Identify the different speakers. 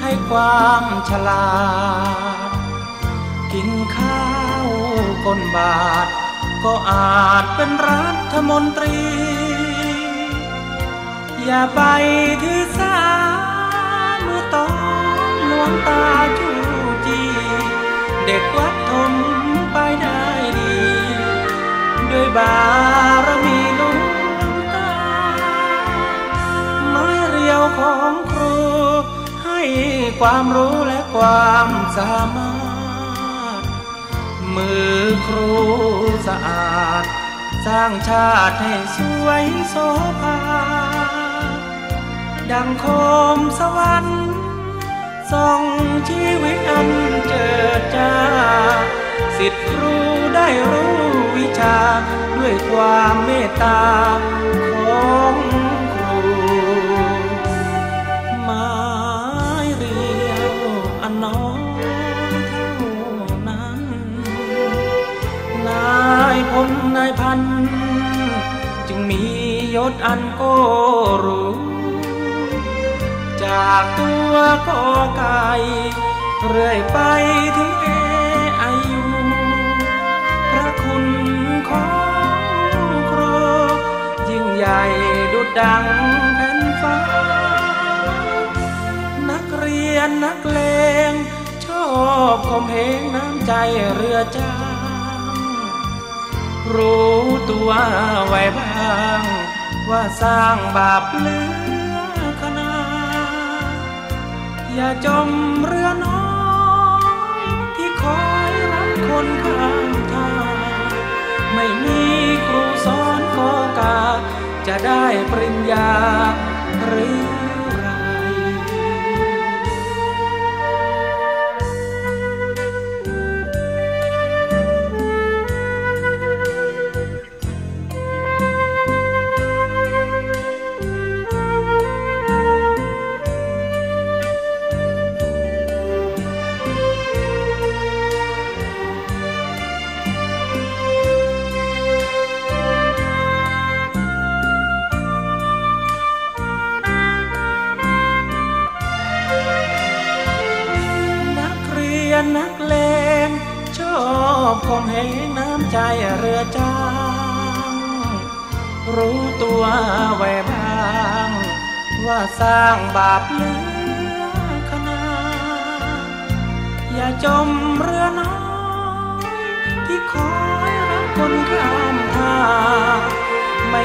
Speaker 1: ให้ความฉลาด กินข้าวก้นบาท ก็อาจเป็นรัฐมนตรี อย่าไปถือสาเมื่อตอนลวงตาจูจี เด็กวัดทนไปได้ดี ด้วยบา ความรู้และความสามารถ มือครูสะอาด สร้างชาติให้สวยโสภา ดังโคมสวรรค์ส่องชีวิตอันเจิดจ้า สิทธิครูได้รู้วิชา ด้วยความเมตตา พัน จึงมียศอันโกหรู้ จากตัวก็ไก่เรื่อยไปถึงเออายุพระคุณของครูยิ่งใหญ่ดุดดังแผ่นฟ้า นักเรียนนักเลงชอบคมเหงน้ำใจเรือจ้า รู้ตัวไว้บ้าง ว่าสร้างบาปเหลือขนา อย่าจมเรือน้อยที่คอยรับคนข้ามทาง ไม่มีครูสอนกอกา จะได้ปริญญาหรือ อบคมเหงน้ำใจเรือจ้าง รู้ตัวไว้บ้าง ว่าสร้างบาปเลือขนาอย่าจมเรือน้อยที่คอยรับคนข้ามทางไม่